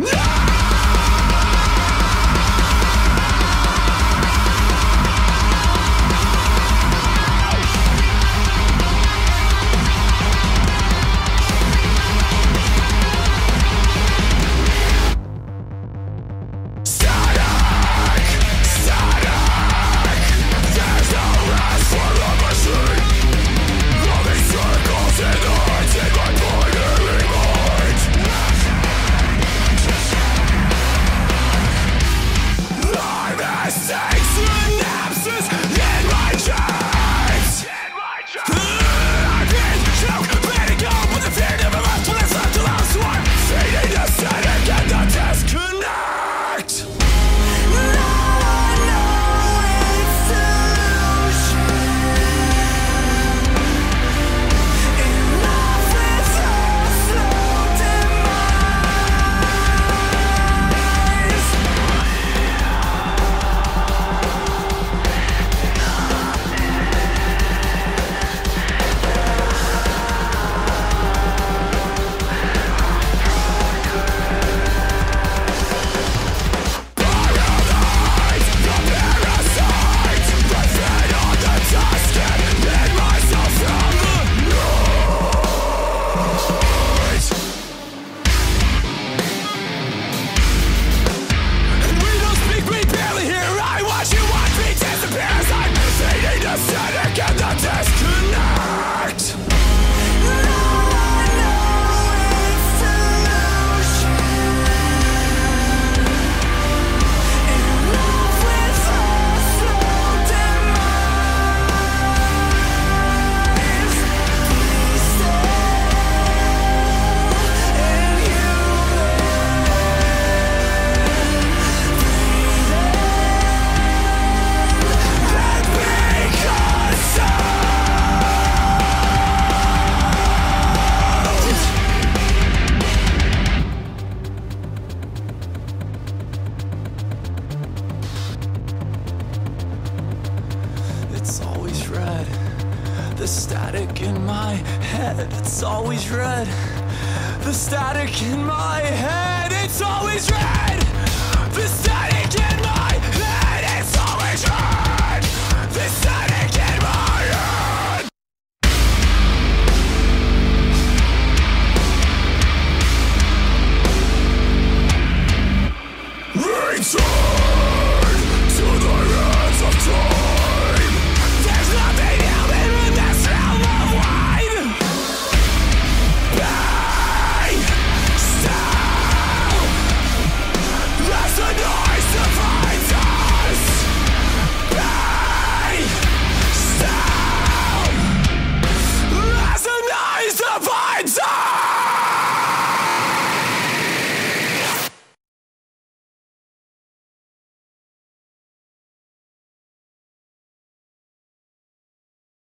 No! Red, the static in my head, it's always red. The static in my head, it's always red.